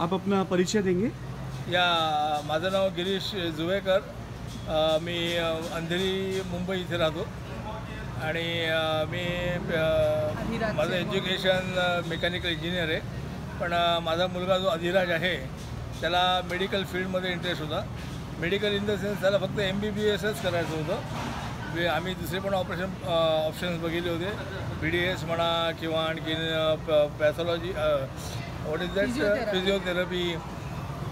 आप अपना परिचय देंगे। या माझं नाव गिरीश जुवेकर. मी अंधेरी मुंबई इथे राहतो. आणि मी माझं एज्युकेशन मेकॅनिकल इंजिनियर आहे. पण माझा मुलगा जो अधिराज आहे त्याला मेडिकल फील्डमध्ये इंटरेस्ट होता. मेडिकल इन द सेन्स त्याला फक्त एम बी बी एसच करायचं होतं. आम्ही दुसरे पण ऑपरेशन ऑप्शन्स बघितले होते. बी डी एस म्हणा किंवा आणखीन pathology what is that physiotherapy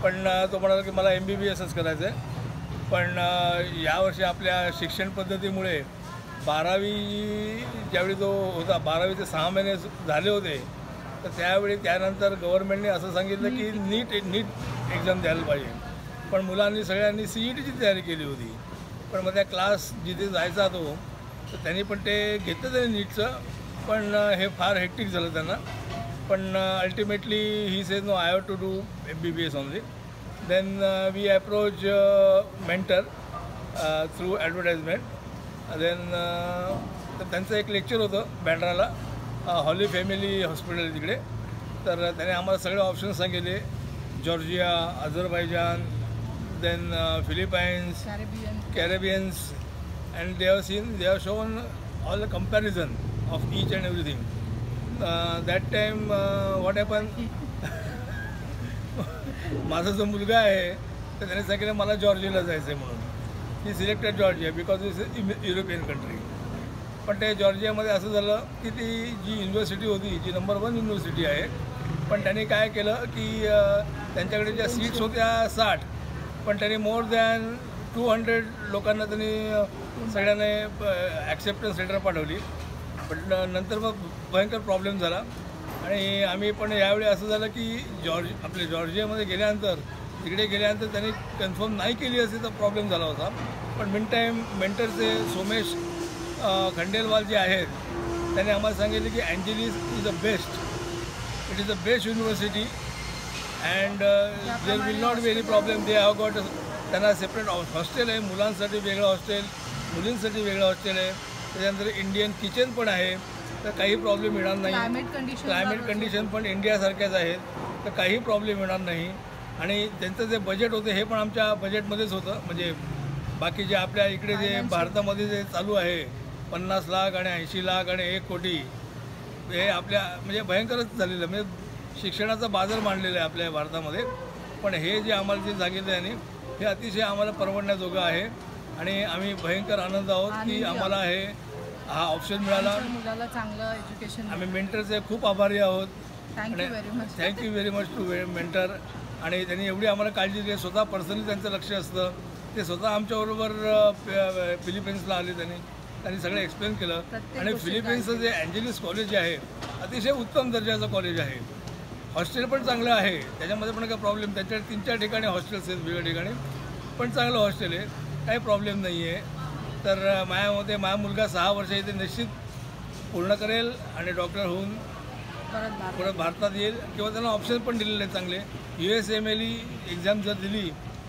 पण तो म्हणाला की मला एम बी बी एसच करायचं आहे पण यावर्षी आपल्या शिक्षण पद्धतीमुळे बारावी ज्यावेळी तो होता बारावी ते सहा महिने झाले होते तर त्यावेळी त्यानंतर गव्हर्नमेंटने असं सांगितलं की नीट नीट एक्झाम द्यायला पाहिजे. पण मुलांनी सगळ्यांनी सी ई टीची तयारी केली होती. पण मग त्या क्लास जिथे जायचा तो तर त्यांनी पण ते घेतलं त्याने नीटचं. पण हे फार हेक्टिक झालं त्यांना. पण ultimately he says no I have to do M B B S only then we approach mentor through advertisement then तर त्यांचं एक लेक्चर होतं बँड्राला हॉली फॅमिली हॉस्पिटल तिकडे. तर त्याने आम्हाला सगळे ऑप्शन सांगितले. Georgia Azerbaijan then Philippines Caribbean Caribbeans. And they have seen, they have shown all the comparison of each and that time what happen माझा जो मुलगा आहे तर त्याने सांगितलं मला जॉर्जियाला जायचं आहे म्हणून. He selected Georgia because is European country पण ते जॉर्जियामध्ये असं झालं की ती जी युनिव्हर्सिटी होती जी नंबर वन युनिव्हर्सिटी आहे पण त्यांनी काय केलं की त्यांच्याकडे ज्या सीट्स होत्या साठ पण त्यांनी मोर दॅन टू हंड्रेड लोकांना त्यांनी अ, सगळ्यांना ॲक्सेप्टन्स लेटर पाठवली. पण नंतर मग भयंकर प्रॉब्लेम झाला. आणि आम्ही पण यावेळी असं झालं की जॉर्ज आपल्या जॉर्जियामध्ये गेल्यानंतर तिकडे गेल्यानंतर त्यांनी कन्फर्म नाही केली असती तर प्रॉब्लेम झाला होता. पण मिन टाईम मेंटरचे सोमेश खंडेलवाल जे आहेत त्यांनी आम्हाला सांगितले की Angeles is the best it is the best university and there will not be any problem they have got त्यांना सेपरेट हॉस्टेल आहे. मुलांसाठी वेगळं हॉस्टेल मुलींसाठी वेगळं हॉस्टेल आहे. त्याच्यानंतर इंडियन किचन पण आहे. तर काही प्रॉब्लेम येणार नाही. क्लायमेट कंडिशन क्लायमेट कंडिशन पण इंडियासारख्याच आहेत. तर काही प्रॉब्लेम येणार नाही. आणि त्यांचं जे बजेट होतं हे पण आमच्या बजेटमध्येच होतं. म्हणजे बाकी जे आपल्या इकडे जे भारतामध्ये जे चालू आहे पन्नास लाख आणि ऐंशी लाख आणि एक कोटी हे आपल्या म्हणजे भयंकरच झालेलं आहे. म्हणजे शिक्षणाचा बाजार मांडलेला आहे आपल्या भारतामध्ये. पण हे जे आम्हाला जे सांगितलं यांनी हे अतिशय आम्हाला परवडण्याजोगं आहे. आणि आम्ही भयंकर आनंद आहोत की आम्हाला हे हा ऑप्शन मिळाला. मुलाला चांगलं एज्युकेशन आम्ही मेंटरचे खूप आभारी आहोत. Thank you very much thank you very much to mentor आणि त्यांनी एवढी आम्हाला काळजी दिली. स्वतः पर्सनली त्यांचं लक्ष असतं. ते स्वतः आमच्याबरोबर फिलिपिन्सला आले त्यांनी. त्यांनी सगळं एक्सप्लेन केलं. आणि फिलिपिन्सचं जे अँजेलिस कॉलेज आहे अतिशय उत्तम दर्जाचं कॉलेज आहे. हॉस्टेल पण चांगलं आहे. त्याच्यामध्ये पण काही प्रॉब्लेम त्याच्या तीन चार ठिकाणी हॉस्टेल्स आहेत वेगवेगळ्या ठिकाणी. पण चांगलं हॉस्टेल आहे. काही प्रॉब्लेम नाही आहे तर अ, माझ्या मते माझा मुलगा सहा वर्ष इथे निश्चित पूर्ण करेल आणि डॉक्टर होऊन परत भारत परत भारतात येईल. किंवा त्यांना ऑप्शन पण दिलेले आहेत चांगले. U S M L E exam जर दिली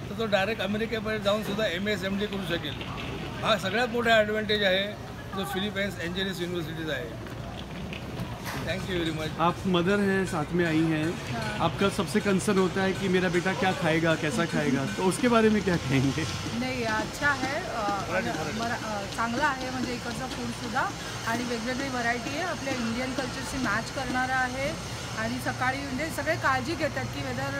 तर तो डायरेक्ट अमेरिकेपर्यंत जाऊन सुद्धा एम एस एम डी करू शकेल. हा सगळ्यात मोठा ॲडव्हान्टेज आहे जो फिलिपाईन्स एंजेलिस युनिव्हर्सिटीज आहे. थँक्यू व्हेरी मच आप मदर हैं साथ में आई हैं। आपका सबसे कंसर्न होता है कि मेरा बेटा क्या खाएगा कैसा खाएगा? तो उसके बारे में क्या कहेंगे? नाही अच्छा आहे चांगला आहे म्हणजे इकडचं फूडसुद्धा आणि वेगवेगळी व्हरायटी आहे. आपल्या इंडियन कल्चरशी मॅच करणारं आहे. आणि सकाळी म्हणजे सगळे काळजी घेतात की वेदर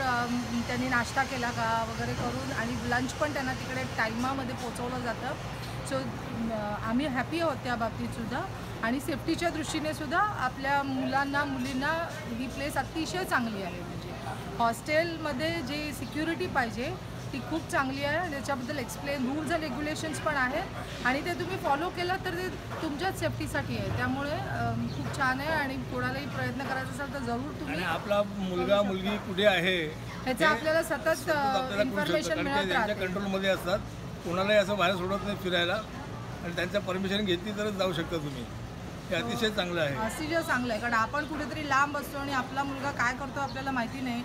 त्यांनी नाश्ता केला का वगैरे करून. आणि लंच पण त्यांना तिकडे टायमामध्ये पोचवलं जातं. सो आम्ही हॅपी आहोत त्या बाबतीतसुद्धा आणि सेफ्टीच्या दृष्टीने सुद्धा आपल्या मुलांना मुलींना ही प्लेस अतिशय चांगली आहे. म्हणजे हॉस्टेलमध्ये जी सिक्युरिटी पाहिजे ती खूप चांगली आहे आणि त्याच्याबद्दल एक्सप्लेन रूल्स अँड रेग्युलेशन्स पण आहेत. आणि ते तुम्ही फॉलो केलं तर ते तुमच्याच सेफ्टीसाठी आहे. त्यामुळे खूप छान आहे आणि कोणालाही प्रयत्न करायचा असेल तर जरूर तुम्ही आपला मुलगा मुलगी कुठे आहे ह्याचं आपल्याला सतत इन्फॉर्मेशन मिळत कंट्रोलमध्ये असतात. कोणालाही असं बाहेर सोडत नाही फिरायला. आणि त्यांच्या परमिशन घेतली तरच जाऊ शकता तुम्ही. हे अतिशय चांगलं आहे. अतिशय चांगलं आहे. कारण आपण कुठेतरी लांब असतो आणि आपला मुलगा काय करतो आपल्याला माहिती नाही.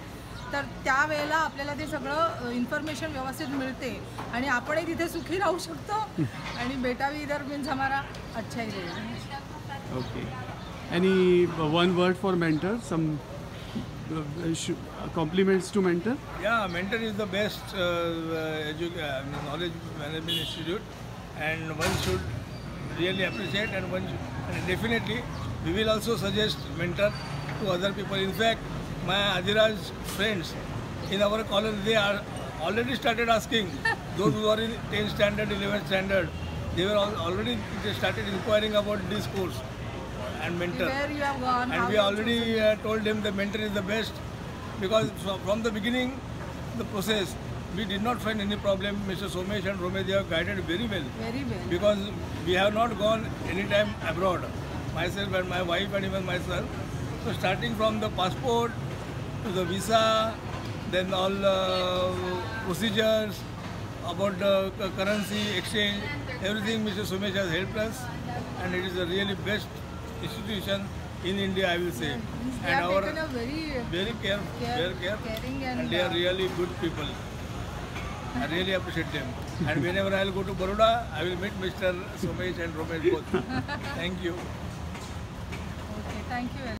तर त्यावेळेला आपल्याला ते सगळं इन्फॉर्मेशन व्यवस्थित मिळते. आणि आपणही तिथे सुखी राहू शकतो. आणि बेटा भी इधर मीन्स हमारा अच्छा ही. Any uh, one word for mentor? Some compliments to mentor Yeah, Mentor is the best uh, uh, edu- uh, knowledge management institute, and one should really appreciate and one should, and definitely we will also suggest Mentor to other people. In fact, my Adiraj friends in our college they are already started asking those who are in 10th standard, 11th standard. They were already they started inquiring about this course and mentor. Where you have gone, And we already uh, told him the mentor is the best because from, the beginning, the process, we did not find any problem. Mr. Somesh and Romesh, they have guided very well Very well. because we have not gone any time abroad. Myself and my wife and even myself. So starting from the passport to the visa, then all uh, procedures about the cu- currency exchange, everything Mr. Sumesh has helped us and it is a really best institution in India, I will say. They And have our taken a very very care, care, very care, caring and, and they are uh, really good people. I really appreciate them. And whenever I will go to Baroda, I will meet Mr. Somesh and Romesh both. Thank you. okay, thank you.